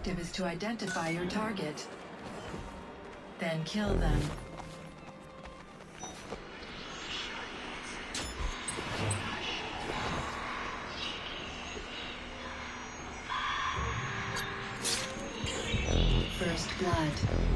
objective is to identify your target. Then kill them. First blood.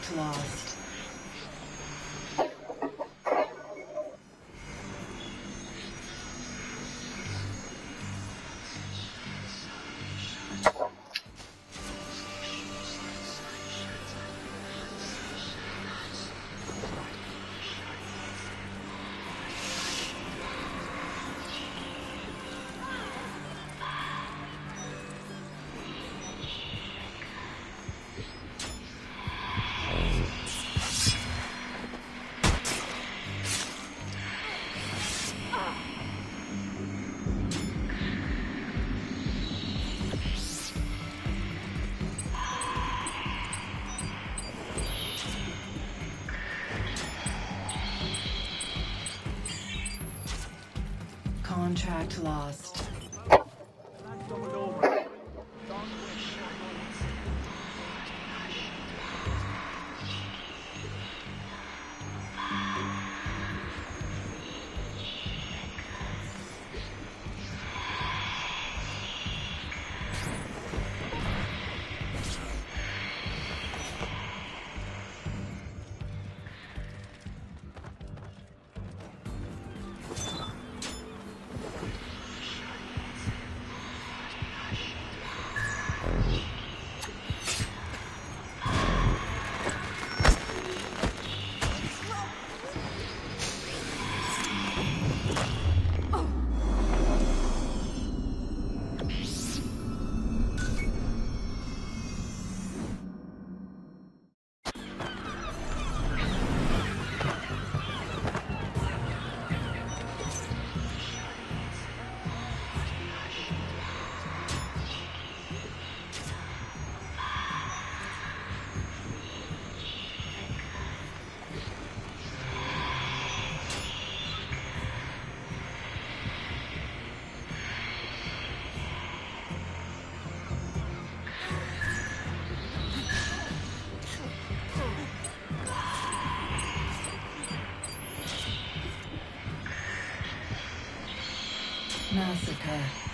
Contract lost. Contract lost. Massacre.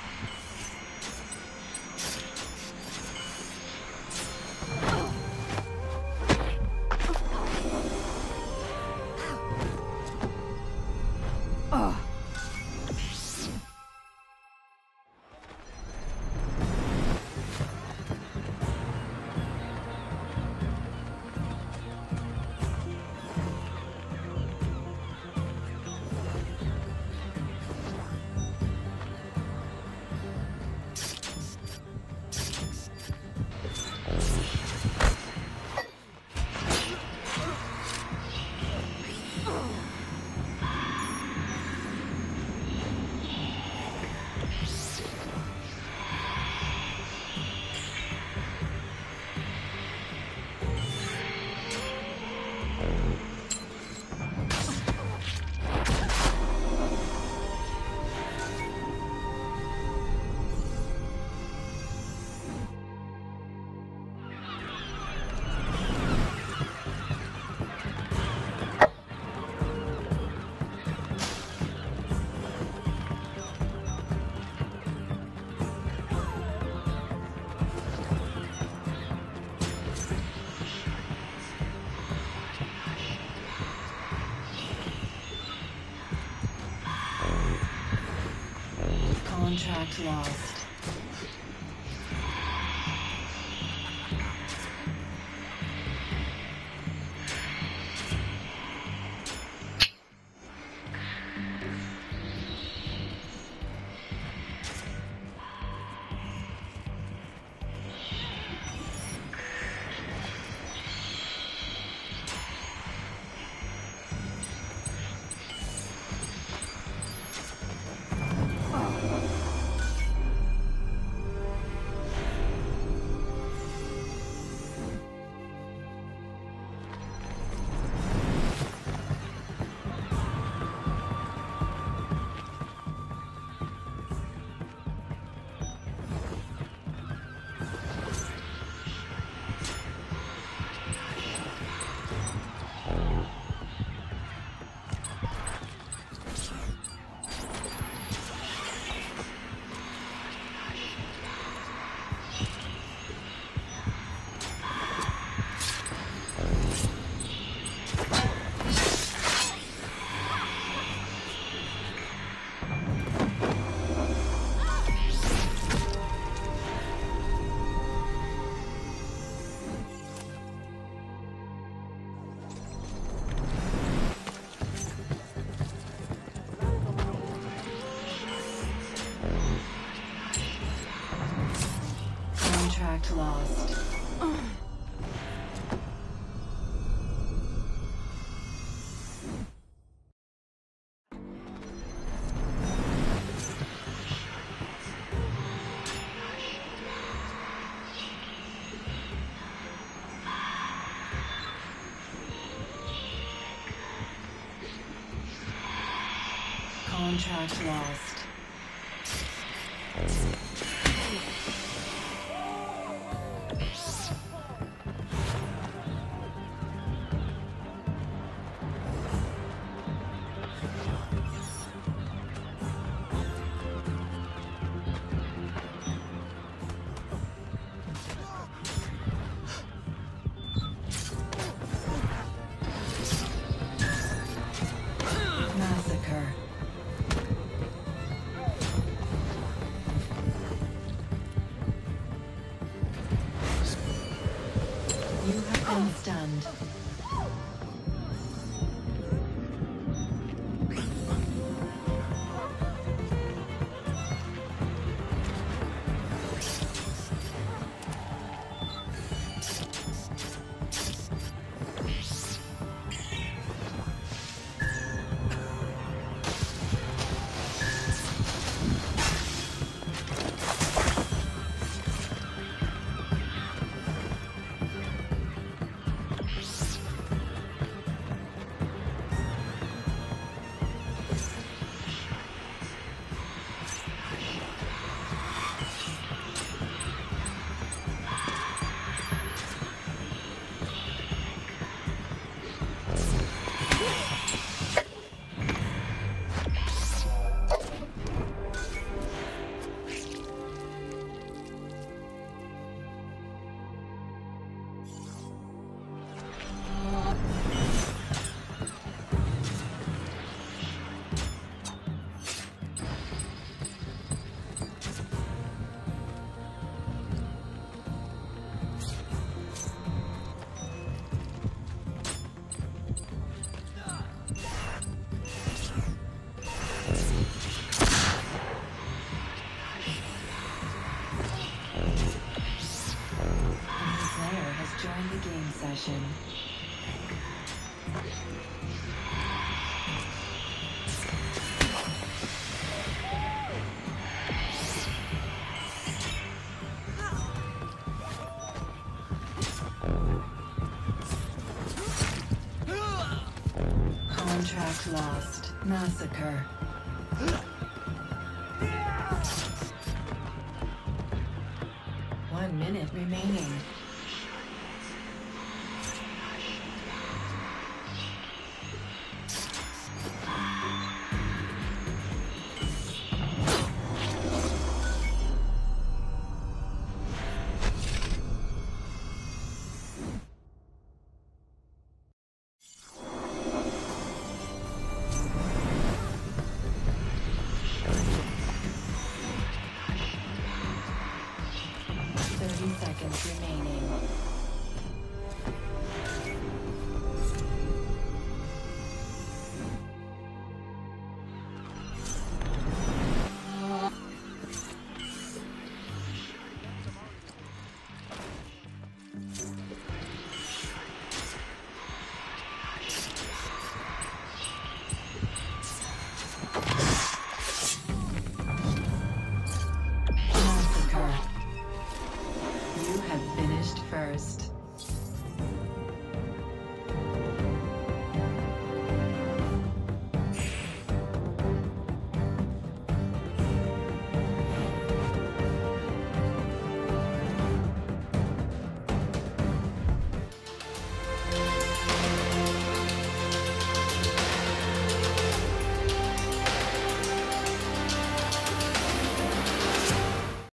是吗？Contract lost. Contract lost. You Contract lost. Massacre. One minute remaining.